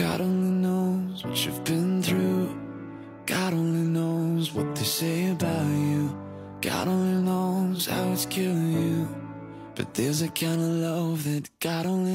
God only knows what you've been through. God only knows what they say about you. God only knows how it's killing you. But there's a kind of love that God only.